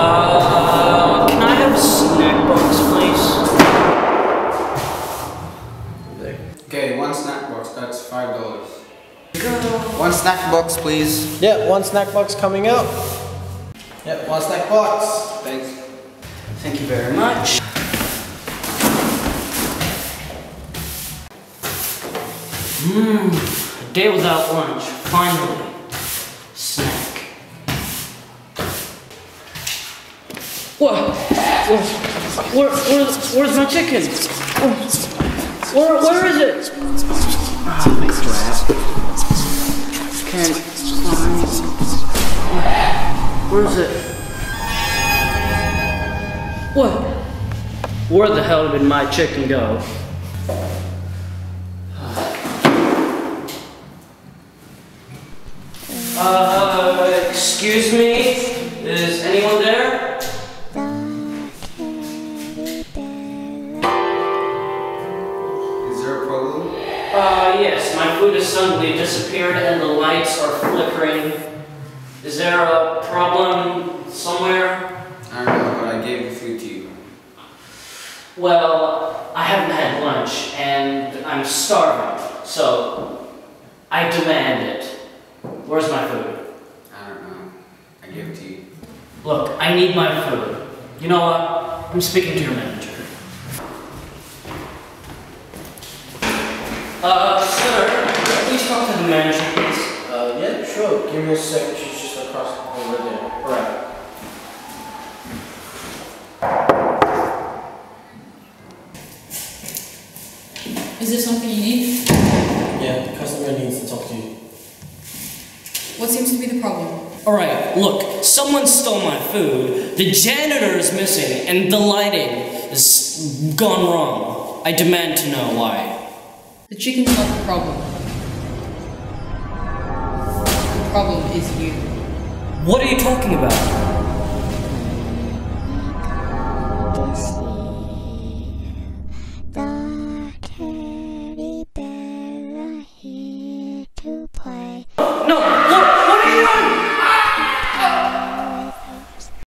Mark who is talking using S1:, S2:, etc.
S1: Uh, can I have a snack box, please? Okay, one snack box. That's five dollars. One snack box, please.
S2: Yeah, one snack box coming up. Yeah, one snack box.
S1: Thanks.
S3: Thank you very much. Mmm, day without lunch. What? Where, where, where's, my chicken? Where, where is it? Ah, Can't find. Where is it? What? Where the hell did my chicken go? Uh, excuse me? Yes, my food has suddenly disappeared and the lights are flickering. Is there a problem somewhere?
S1: I don't know, but I gave the food to you.
S3: Well, I haven't had lunch and I'm starving, so I demand it. Where's my food?
S1: I don't know. I gave it to you.
S3: Look, I need my food. You know what? I'm speaking to your manager. Uh, sir, please talk to the manager, please.
S2: Uh, yeah, sure. Give me a sec. She's just across the hall over there. Alright.
S4: Is there something you need?
S2: Yeah, the customer needs to talk to you.
S4: What seems to be the problem?
S3: Alright, look, someone stole my food, the janitor is missing, and the lighting is gone wrong. I demand to know why.
S4: The chicken's not the problem. The problem is you.
S3: What are you talking about?